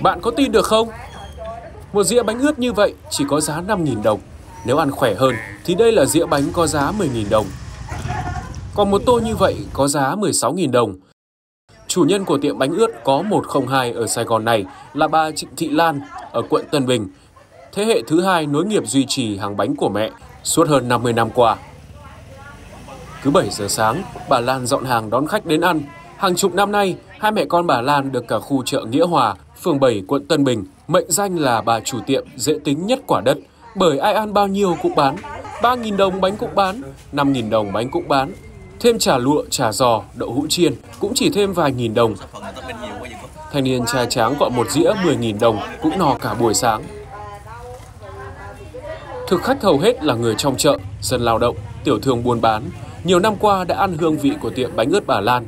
Bạn có tin được không? Một dĩa bánh ướt như vậy chỉ có giá 5.000 đồng. Nếu ăn khỏe hơn thì đây là dĩa bánh có giá 10.000 đồng. Còn một tô như vậy có giá 16.000 đồng. Chủ nhân của tiệm bánh ướt có 102 ở Sài Gòn này là bà Trịnh Thị Lan ở quận Tân Bình. Thế hệ thứ hai nối nghiệp duy trì hàng bánh của mẹ suốt hơn 50 năm qua. Cứ 7 giờ sáng, bà Lan dọn hàng đón khách đến ăn. Hàng chục năm nay, hai mẹ con bà Lan được cả khu chợ Nghĩa Hòa, phường 7, quận Tân Bình mệnh danh là bà chủ tiệm dễ tính nhất quả đất bởi ai ăn bao nhiêu cũng bán. 3.000 đồng bánh cũng bán, 5.000 đồng bánh cũng bán. Thêm trà lụa, trà giò, đậu hũ chiên cũng chỉ thêm vài nghìn đồng. Thanh niên trai tráng gọi một dĩa 10.000 đồng cũng no cả buổi sáng. Thực khách hầu hết là người trong chợ, dân lao động, tiểu thương buôn bán. Nhiều năm qua đã ăn hương vị của tiệm bánh ướt bà Lan.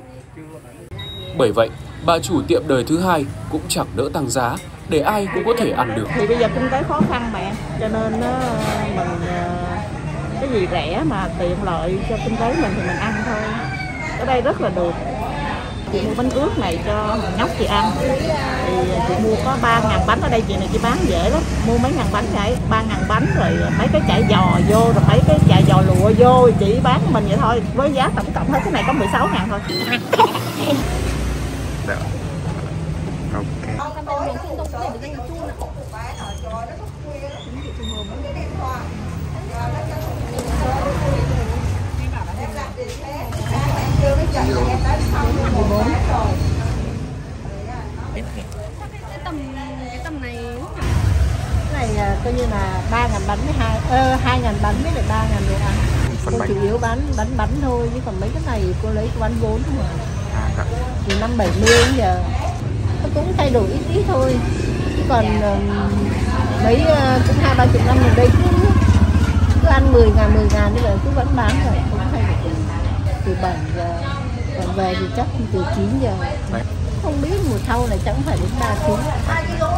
Bởi vậy, bà chủ tiệm đời thứ hai cũng chẳng đỡ tăng giá để ai cũng có thể ăn được. Thì bây giờ kinh tế khó khăn mẹ, cho nên nó mình ờ, cái gì rẻ mà tiện lợi cho kinh tế mình thì mình ăn thôi. Ở đây rất là được. Chị mua bánh ướt này cho nhóc chị ăn thì ờ, chị mua có 3 ngàn bánh ở đây chị này chị bán dễ lắm mua mấy ngàn bánh vậy 3 ngàn bánh rồi mấy cái chả giò vô rồi mấy cái chả giò lụa vô chị bán mình vậy thôi với giá tổng cộng hết cái này có 16 ngàn thôi Được. Ok. này cái này à, coi như là 3 ngàn bánh với hai ơ 2 ngàn bánh với lại 3 ngàn đồ ăn cô bánh. chủ yếu bán bánh bánh thôi chứ còn mấy cái này cô lấy cô bán vốn thôi mà À, dạ. Từ năm 70 đến giờ. Nó cũng thay đổi ít ít thôi. Chứ còn ừm, mấy ờ, cũng hai ba chục năm gần đây cứ cứ ăn 10 ngàn 10 ngàn bây giờ cứ vẫn bán rồi cũng thay đổi. Từ 7 giờ còn về thì chắc từ 9 giờ. Đấy. không biết mùa sau này chắc cũng phải đến 3 tiếng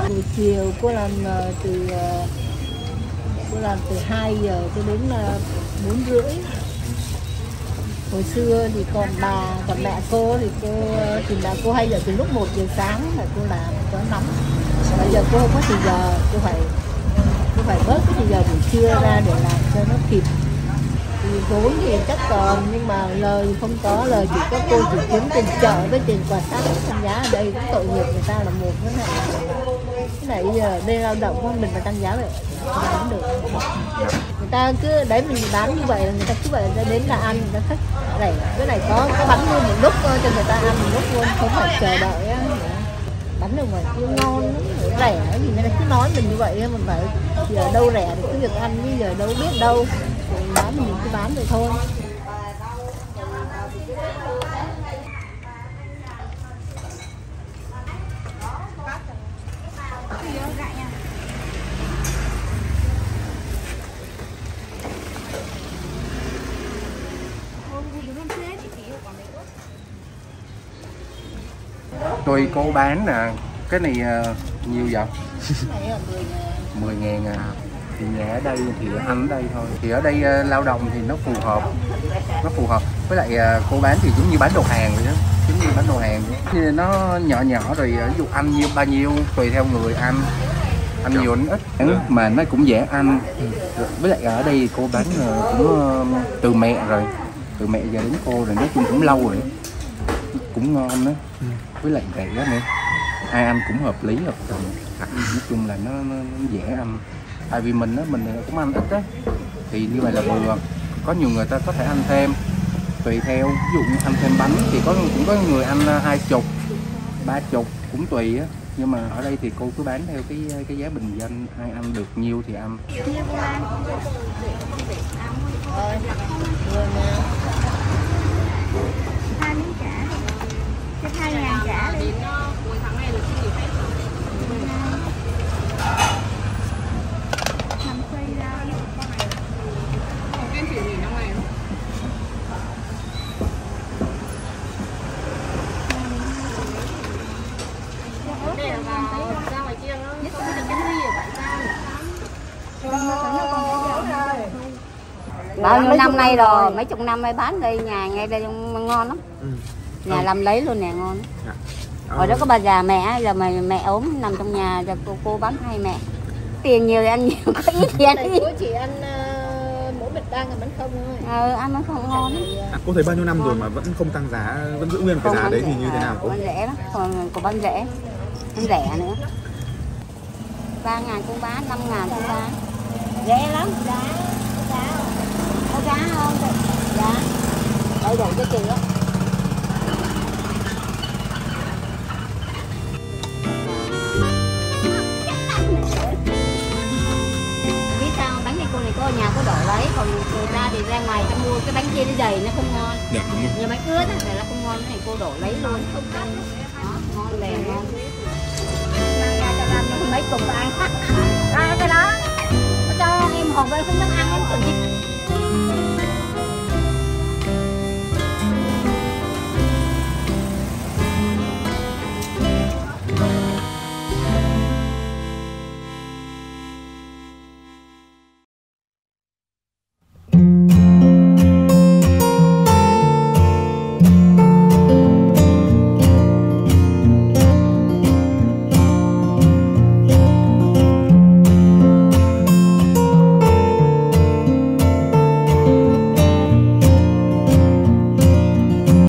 buổi chiều cô làm ờ, từ ờ, cô làm từ 2 giờ cho đến ờ, bốn rưỡi hồi xưa thì còn bà, còn mẹ cô thì cô, thì là cô hay giờ từ lúc 1 giờ sáng là cô làm có nóng. Bây giờ cô không có thì giờ, cô phải cô phải bớt cái thì giờ buổi trưa ra để làm cho nó kịp. Thì vốn thì chắc còn, nhưng mà lời không có, lời chỉ có cô chỉ kiếm tiền chợ với tiền quà tặng tham giá ở đây cũng tội nghiệp người ta là một cái này cái này bây giờ lao động của mình mà tăng giá vậy. Không được. Người ta cứ đấy mình bán như vậy là người ta cứ vậy ra đến là ăn người ta thích. Này cái này có có bánh luôn một lúc cho người ta ăn một lúc luôn. Không phải chờ đợi á bánh ở mà kia ngon lắm, rẻ thì người ta cứ nói mình như vậy mình phải giờ đâu rẻ thì cứ việc ăn bây giờ đâu biết đâu. Bán mình cứ bán vậy thôi. Tôi cô bán nè, cái này ờ, nhiều vậy? 10 ngàn à. Thì nhà ở đây thì ăn ở đây thôi. Thì ở đây ờ, lao động thì nó phù hợp. Nó phù hợp. Với lại ờ, cô bán thì giống như bán đồ hàng vậy đó. Giống như bán đồ hàng vậy. thì nó nhỏ nhỏ rồi ví dụ ăn nhiêu bao nhiêu tùy theo người ăn ăn nhiều ăn ít. Mà nó cũng dễ ăn. Với lại ở đây cô bán cũng từ mẹ rồi từ mẹ giờ đến cô rồi nói chung cũng lâu rồi. Cũng ngon đó. Với lại rẻ nữa. Ai ăn cũng hợp lý hợp tình. Nói chung là nó, nó, nó dễ ăn. Tại vì mình á mình cũng ăn ít á. Thì như vậy là vừa. Có nhiều người ta có thể ăn thêm. Tùy theo. Ví dụ như ăn thêm bánh thì có cũng có người ăn ờ, hai chục ba chục cũng tùy á. Nhưng mà ở đây thì cô cứ bán theo cái cái giá bình dân. Ai ăn được nhiêu thì ăn rồi 10 ngàn hai miếng chả cho hai ngàn chả đi làm xoay ra bao nhiêu năm nay rồi mấy chục năm nay bán đây nhà ngay đây ngon lắm. Nhà Không. làm lấy luôn nè ngon Dạ. ở đó có bà già mẹ giờ mà mẹ ốm nằm trong nhà giờ cô cô bán thay mẹ. Tiền nhiều thì ăn nhiều có ít thì ăn ít. cô chỉ ăn uh, mỗi bịch đăng là bánh không thôi. Ờ, ăn nó không ngon À, cô thấy bao nhiêu năm rồi mà vẫn không tăng giá vẫn giữ nguyên cái giá đấy thì như thế nào cô? bán rẻ lắm. Còn còn bán rẻ bán rẻ nữa. Ba ngàn cũng bán năm ngàn cũng bán rẻ lắm. Giá giá có giá không? Giá. Đầy đủ cho chị á. Biết sao không? bánh cô này có ở nhà có đổ lấy còn người ta thì ra ngoài ta mua cái bánh kia nó dày nó không ngon. Dạ đúng rồi. Nhưng bánh ướt á này là không ngon cái này cô đổ lấy luôn. Đó ngon lè ngon. Mang ra cho ăn mấy cùng ăn. Ra cái đó ออกไปคุณต้องอ้างให้ผลที่